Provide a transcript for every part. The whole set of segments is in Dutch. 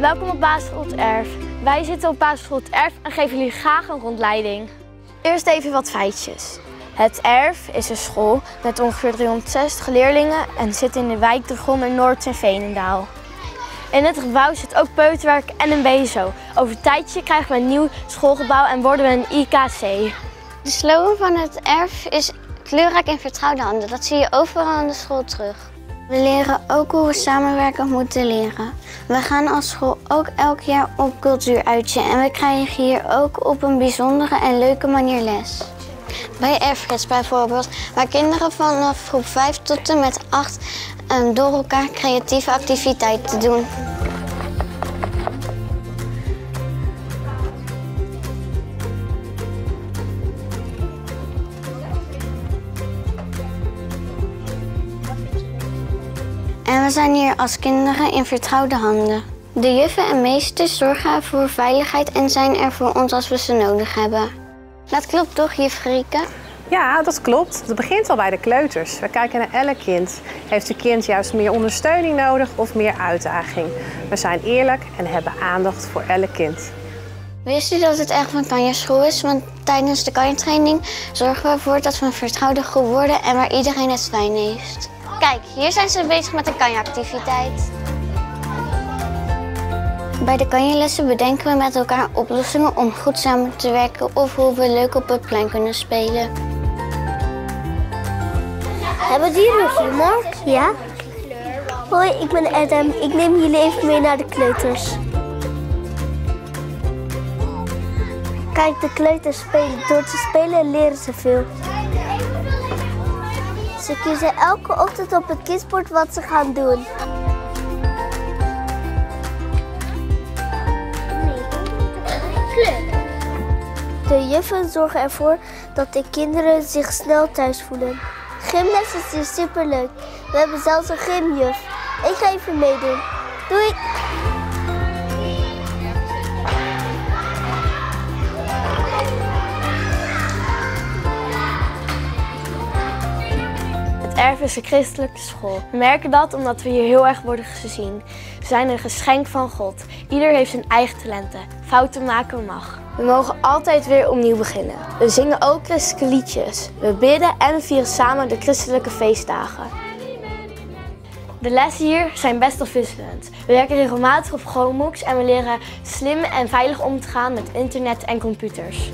Welkom op Basisschool het Erf. Wij zitten op Basisschool het Erf en geven jullie graag een rondleiding. Eerst even wat feitjes. Het Erf is een school met ongeveer 360 leerlingen en zit in de wijk De Gronder Noord in Veenendaal. In het gebouw zit ook peuterwerk en een BSO. Over een tijdje krijgen we een nieuw schoolgebouw en worden we een IKC. De slogan van het erf is kleurrijk en vertrouwde handen. Dat zie je overal aan de school terug. We leren ook hoe we samenwerken moeten leren. We gaan als school ook elk jaar op cultuuruitje en we krijgen hier ook op een bijzondere en leuke manier les. Bij Erfgids bijvoorbeeld, waar kinderen vanaf groep 5 tot en met 8 um, door elkaar creatieve activiteiten doen. En we zijn hier als kinderen in vertrouwde handen. De juffen en meesters zorgen voor veiligheid en zijn er voor ons als we ze nodig hebben. Dat klopt toch, juf? Ja, dat klopt. Het begint al bij de kleuters. We kijken naar elk kind. Heeft een kind juist meer ondersteuning nodig of meer uitdaging? We zijn eerlijk en hebben aandacht voor elk kind. Wist u dat het echt een kanjerschool is? Want tijdens de kanjertraining zorgen we ervoor dat we een vertrouwde groep worden en waar iedereen het fijn heeft. Kijk, hier zijn ze bezig met een kanjeactiviteit. Bij de kanjelessen bedenken we met elkaar oplossingen om goed samen te werken of hoe we leuk op het plein kunnen spelen. Hebben dieren humor? Ja. Hoi, ik ben Adam. Ik neem jullie even mee naar de kleuters. Kijk, de kleuters spelen. Door te spelen leren ze veel. Ze kiezen elke ochtend op het kidsbord wat ze gaan doen. De juffen zorgen ervoor dat de kinderen zich snel thuis voelen. Gymles is hier superleuk. We hebben zelfs een gymjuf. Ik ga even meedoen. Doei! Erf is een christelijke school. We merken dat omdat we hier heel erg worden gezien. We zijn een geschenk van God. Ieder heeft zijn eigen talenten. Fouten maken mag. We mogen altijd weer opnieuw beginnen. We zingen ook christelijke liedjes. We bidden en we vieren samen de christelijke feestdagen. De lessen hier zijn best wel wisselend. We werken regelmatig op Chromebooks en we leren slim en veilig om te gaan met internet en computers.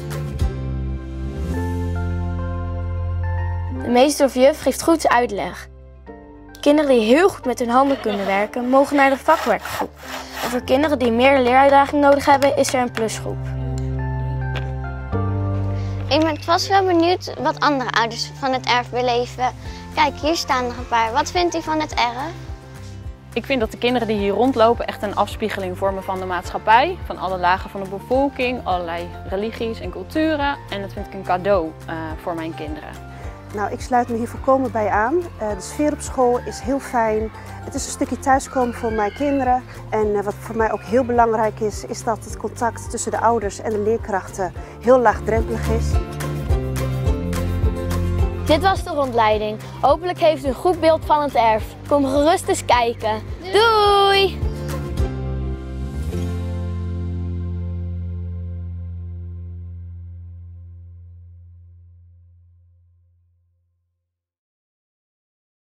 De meester of juf geeft goed uitleg. Kinderen die heel goed met hun handen kunnen werken, mogen naar de vakwerkgroep. En voor kinderen die meer leeruitdaging nodig hebben, is er een plusgroep. Ik ben vast wel benieuwd wat andere ouders van het erf beleven. Kijk, hier staan nog een paar. Wat vindt u van het erf? Ik vind dat de kinderen die hier rondlopen echt een afspiegeling vormen van de maatschappij. Van alle lagen van de bevolking, allerlei religies en culturen. En dat vind ik een cadeau uh, voor mijn kinderen. Nou, ik sluit me hier volkomen bij aan. Uh, de sfeer op school is heel fijn. Het is een stukje thuiskomen voor mijn kinderen. En uh, wat voor mij ook heel belangrijk is, is dat het contact tussen de ouders en de leerkrachten heel laagdrempelig is. Dit was de rondleiding. Hopelijk heeft u een goed beeld van het erf. Kom gerust eens kijken. Doei!